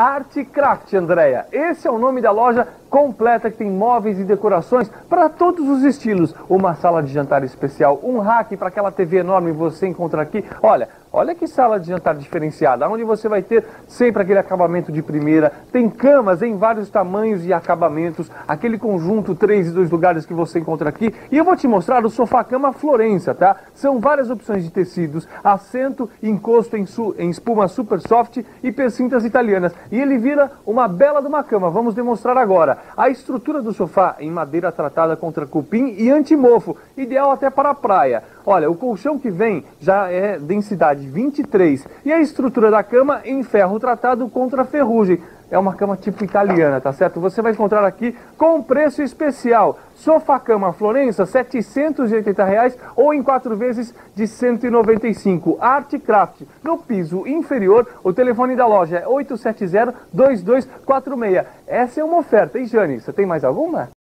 Artcraft, Andréia. Esse é o nome da loja completa que tem móveis e decorações para todos os estilos. Uma sala de jantar especial, um rack para aquela TV enorme você encontra aqui. Olha, olha que sala de jantar diferenciada, onde você vai ter sempre aquele acabamento de primeira. Tem camas em vários tamanhos e acabamentos, aquele conjunto três e dois lugares que você encontra aqui. E eu vou te mostrar o sofá-cama Florença, tá? São várias opções de tecidos, assento, encosto em, em espuma super soft e pecintas italianas e ele vira uma bela de uma cama. Vamos demonstrar agora. A estrutura do sofá em madeira tratada contra cupim e antimofo, ideal até para a praia. Olha, o colchão que vem já é densidade 23 e a estrutura da cama em ferro tratado contra ferrugem. É uma cama tipo italiana, tá certo? Você vai encontrar aqui com preço especial. Sofá cama Florença, 780 reais, ou em quatro vezes de 195. Artcraft, no piso inferior, o telefone da loja é 870-2246. Essa é uma oferta, hein, Jane? Você tem mais alguma?